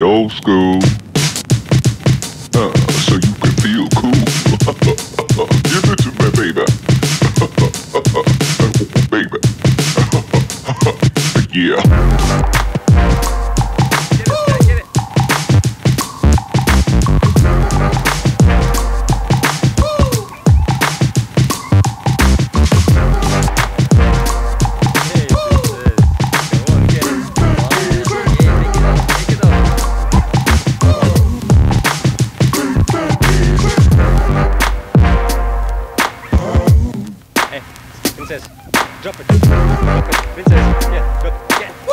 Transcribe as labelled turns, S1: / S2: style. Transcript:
S1: old school. Uh, so you can feel cool. Give it to me, baby. baby. yeah.
S2: Princess. Drop it. Drop it. Princess. Yeah, good. Yeah.